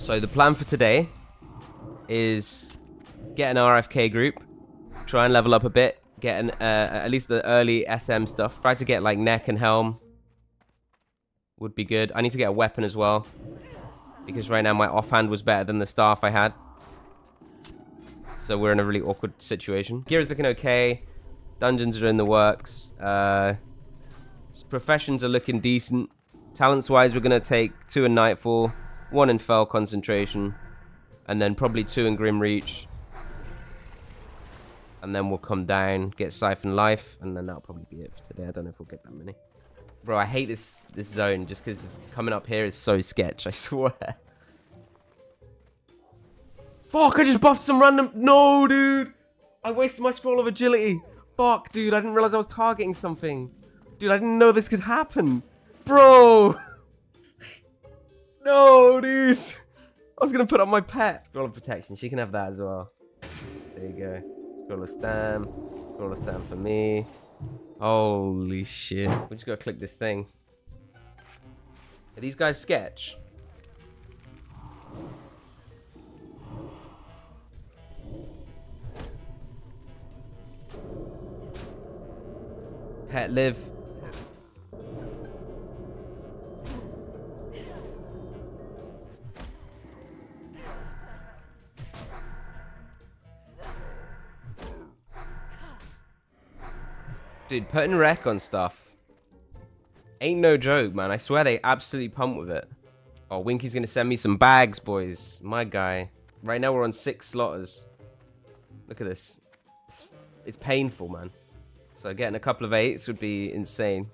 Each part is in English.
So the plan for today is get an RFK group, try and level up a bit, get an, uh, at least the early SM stuff. Try to get like neck and helm. Would be good. I need to get a weapon as well. Because right now my offhand was better than the staff I had. So we're in a really awkward situation. Gear is looking okay. Dungeons are in the works. Uh, professions are looking decent. Talents-wise, we're going to take two in Nightfall, one in Fel Concentration, and then probably two in Grim Reach. And then we'll come down, get Siphon Life, and then that'll probably be it for today. I don't know if we'll get that many. Bro, I hate this this zone just because coming up here is so sketch, I swear. Fuck, I just buffed some random... No, dude! I wasted my scroll of agility. Fuck, dude, I didn't realize I was targeting something. Dude, I didn't know this could happen. Bro! no, dude! I was gonna put on my pet. Scroll of protection, she can have that as well. There you go. Scroll of stam. Scroll of stam for me. Holy shit. We just gotta click this thing. Are these guys sketch? Pet live. Dude, putting wreck on stuff ain't no joke, man. I swear they absolutely pump with it. Oh, Winky's gonna send me some bags, boys. My guy. Right now we're on six slotters. Look at this. It's, it's painful, man. So getting a couple of eights would be insane.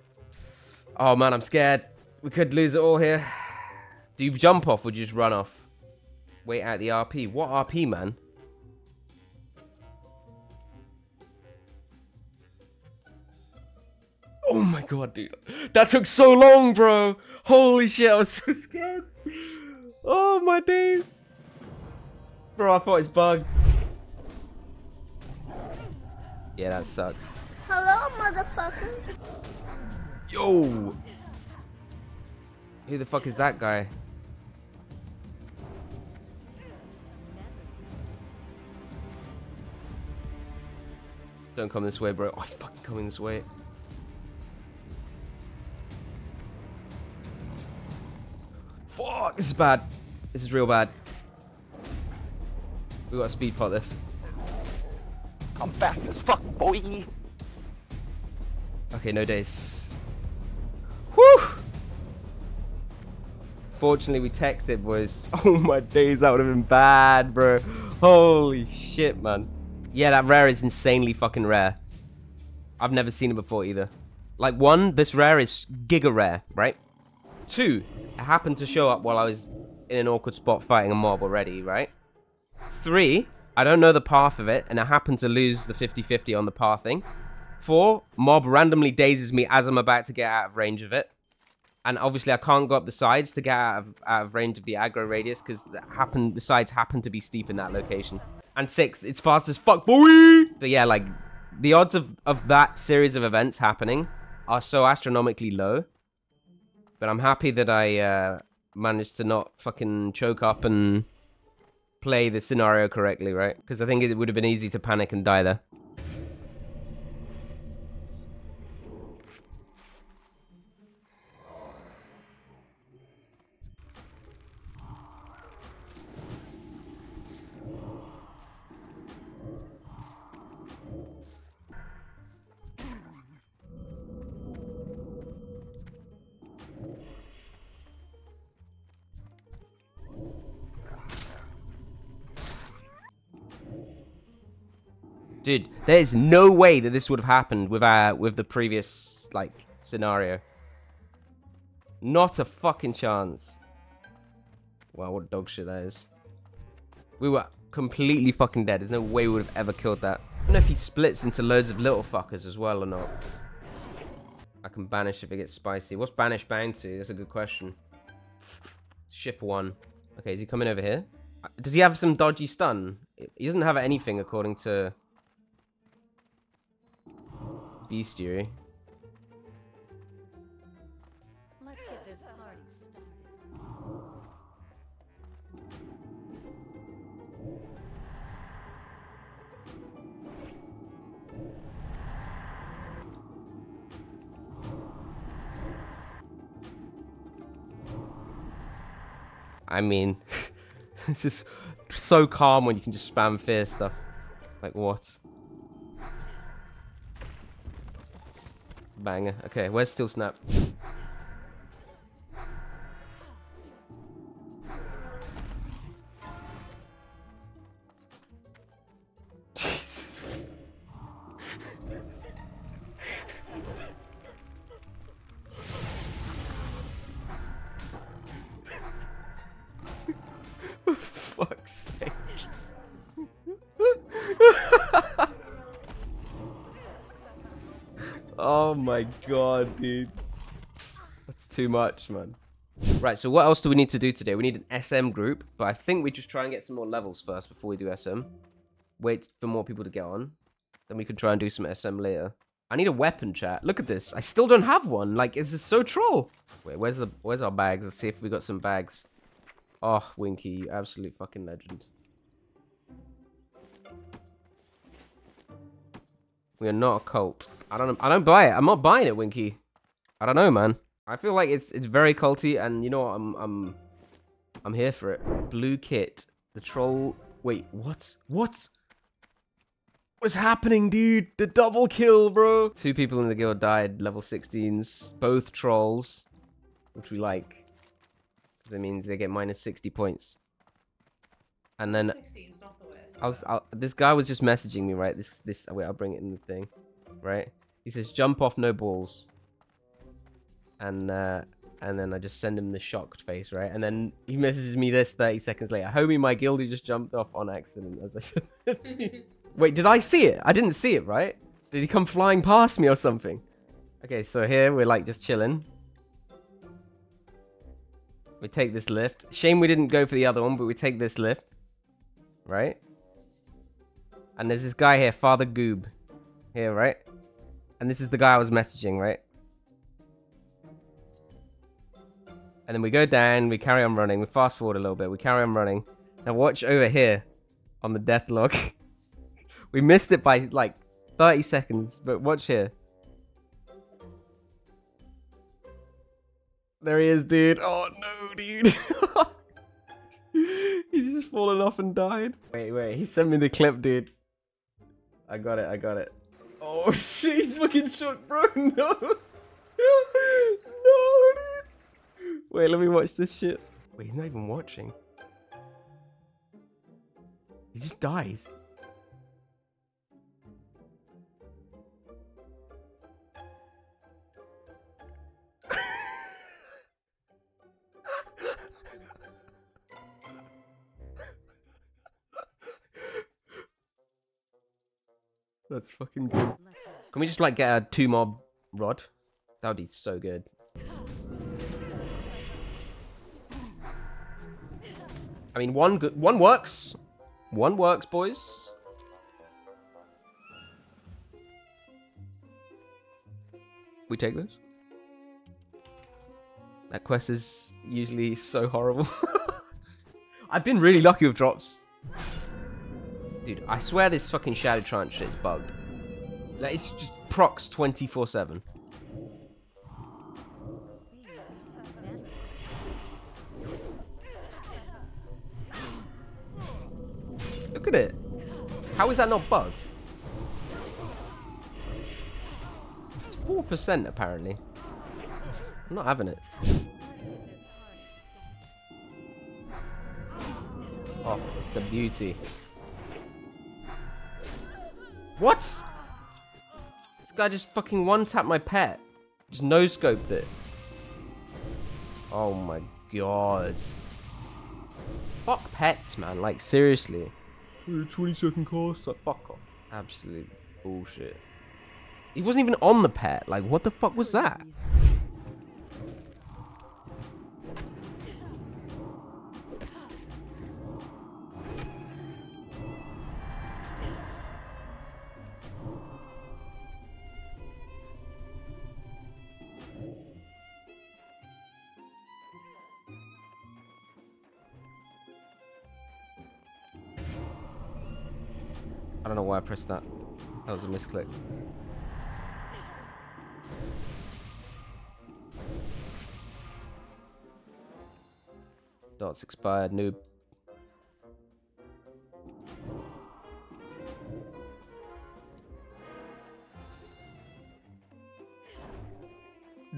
Oh, man, I'm scared. We could lose it all here. Do you jump off or do you just run off? Wait out the RP. What RP, man? God, dude. That took so long, bro. Holy shit, I was so scared. Oh my days. Bro, I thought it's bugged. Yeah, that sucks. Hello, motherfucker. Yo! Who the fuck is that guy? Don't come this way, bro. Oh, he's fucking coming this way. Fuck, this is bad. This is real bad. We gotta speed pot this. I'm fast as fuck, boy. Okay, no days. Whew! Fortunately, we teched it, boys. Oh my days, that would have been bad, bro. Holy shit, man. Yeah, that rare is insanely fucking rare. I've never seen it before either. Like, one, this rare is giga rare, right? Two, it happened to show up while I was in an awkward spot fighting a mob already, right? Three, I don't know the path of it, and I happen to lose the 50-50 on the pathing. Four, mob randomly dazes me as I'm about to get out of range of it. And obviously I can't go up the sides to get out of, out of range of the aggro radius because happen the sides happen to be steep in that location. And six, it's fast as fuck, boy! So yeah, like, the odds of, of that series of events happening are so astronomically low. But I'm happy that I uh, managed to not fucking choke up and play the scenario correctly, right? Because I think it would have been easy to panic and die there. Dude, there's no way that this would have happened with our with the previous like scenario. Not a fucking chance. Wow, what dog shit that is. We were completely fucking dead. There's no way we would have ever killed that. I don't know if he splits into loads of little fuckers as well or not. I can banish if it gets spicy. What's banish bound to? That's a good question. Shift one. Okay, is he coming over here? Uh, does he have some dodgy stun? He doesn't have anything according to bestiary. Let's get this party started. I mean, this is so calm when you can just spam fear stuff. Like what? Banger. Okay, where's Still Snap? My god, dude. That's too much, man. Right, so what else do we need to do today? We need an SM group, but I think we just try and get some more levels first before we do SM. Wait for more people to get on. Then we can try and do some SM later. I need a weapon chat. Look at this. I still don't have one. Like, is this is so troll. Wait, where's the where's our bags? Let's see if we got some bags. Oh, Winky, you absolute fucking legend. We are not a cult. I don't I don't buy it. I'm not buying it, Winky. I don't know, man. I feel like it's it's very culty and you know what? I'm I'm I'm here for it. Blue kit. The troll Wait, what? What? What's happening, dude? The double kill, bro. Two people in the guild died, level 16s, both trolls, which we like. Because it means they get minus 60 points. And then 16 I was I, this guy was just messaging me, right? This this wait, I'll bring it in the thing, right? He says jump off, no balls. And uh and then I just send him the shocked face, right? And then he messages me this 30 seconds later. Homie, my guildie just jumped off on accident. As I said. Wait, did I see it? I didn't see it, right? Did he come flying past me or something? Okay, so here we're like just chilling. We take this lift. Shame we didn't go for the other one, but we take this lift. Right? And there's this guy here, Father Goob. Here, right? And this is the guy I was messaging, right? And then we go down, we carry on running, we fast forward a little bit, we carry on running. Now watch over here on the death log. we missed it by like 30 seconds, but watch here. There he is, dude. Oh no, dude. He's just fallen off and died. Wait, wait, he sent me the clip, dude. I got it, I got it. Oh shit, he's fucking shook, bro. No. no, dude. Wait, let me watch this shit. Wait, he's not even watching. He just dies. That's fucking good. Can we just like get a two mob rod? That would be so good. I mean, one good, one works. One works, boys. We take this. That quest is usually so horrible. I've been really lucky with drops. Dude, I swear this fucking Shadow Trance is bugged. Like, it's just procs 24-7. Look at it. How is that not bugged? It's 4% apparently. I'm not having it. Oh, it's a beauty. What? This guy just fucking one-tapped my pet. Just no-scoped it. Oh my god. Fuck pets, man. Like, seriously. 20 second cost. Like, fuck off. Absolute bullshit. He wasn't even on the pet. Like, what the fuck was that? I don't know why I pressed that. That was a misclick. Dots expired, noob.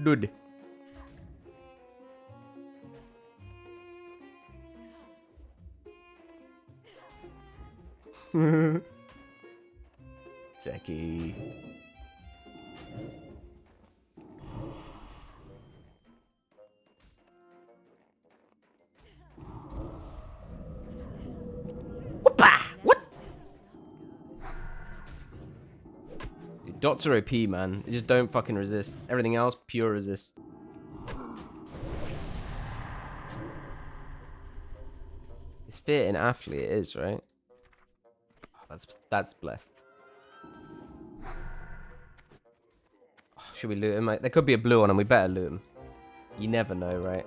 Dude. Dude, dots are OP, man. They just don't fucking resist. Everything else, pure resist. It's fit in athlete, it is, right? Oh, that's that's blessed. Should we loot him? There could be a blue on him. We better loot him. You never know, right?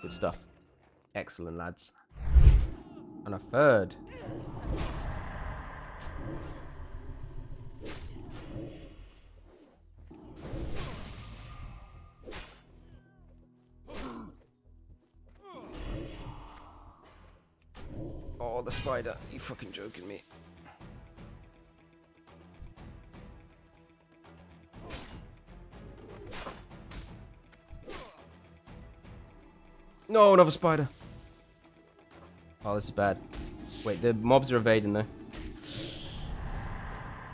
Good stuff. Excellent, lads. And a third. Oh, the spider. You fucking joking me. No, another spider. Oh, this is bad. Wait, the mobs are evading though.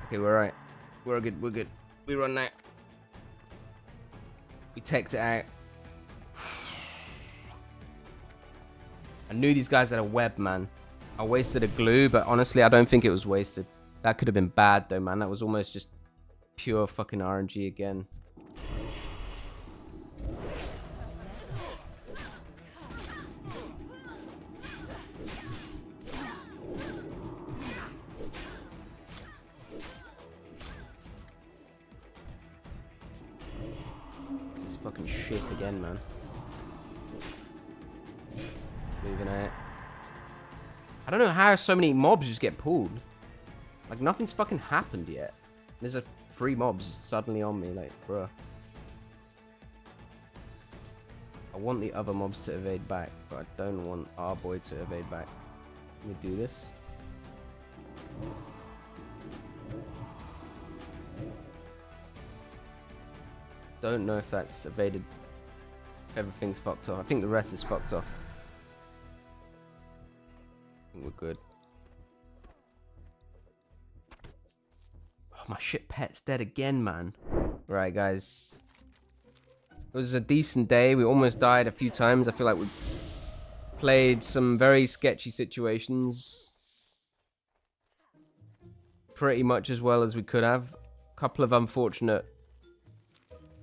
Okay, we're right. We're good. We're good. We run now. We teched it out. I knew these guys had a web, man. I wasted a glue, but honestly, I don't think it was wasted. That could have been bad, though, man. That was almost just pure fucking RNG again. Shit again, man. Moving out. I don't know how so many mobs just get pulled. Like, nothing's fucking happened yet. There's a three mobs suddenly on me, like, bruh. I want the other mobs to evade back, but I don't want our boy to evade back. Let me do this. Don't know if that's evaded. Everything's fucked off. I think the rest is fucked off. I think we're good. Oh, my shit pet's dead again, man. Right, guys. It was a decent day. We almost died a few times. I feel like we played some very sketchy situations. Pretty much as well as we could have. A couple of unfortunate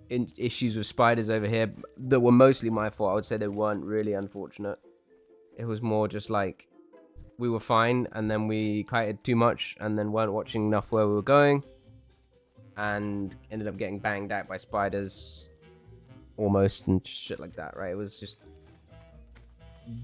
issues with spiders over here that were mostly my fault. I would say they weren't really unfortunate. It was more just like we were fine and then we kited too much and then weren't watching enough where we were going and ended up getting banged out by spiders almost and shit like that, right? It was just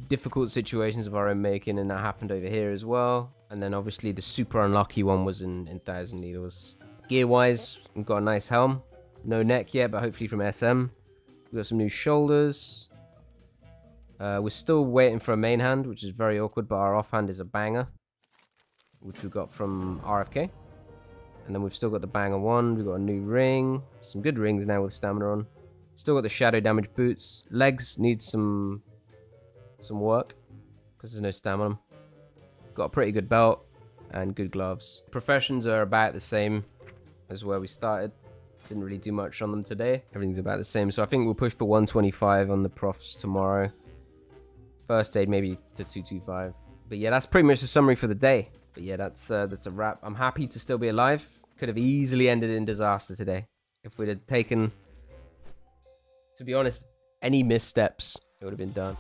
difficult situations of our own making and that happened over here as well. And then obviously the super unlucky one was in, in Thousand Needles. Gear wise, we've got a nice helm. No neck yet, but hopefully from SM. We've got some new shoulders. Uh, we're still waiting for a main hand, which is very awkward, but our offhand is a banger, which we got from RFK. And then we've still got the banger one. We've got a new ring. Some good rings now with stamina on. Still got the shadow damage boots. Legs need some some work because there's no stamina. Got a pretty good belt and good gloves. Professions are about the same as where we started. Didn't really do much on them today. Everything's about the same. So I think we'll push for 125 on the profs tomorrow. First aid maybe to 225. But yeah, that's pretty much the summary for the day. But yeah, that's uh, that's a wrap. I'm happy to still be alive. Could have easily ended in disaster today. If we'd have taken, to be honest, any missteps, it would have been done.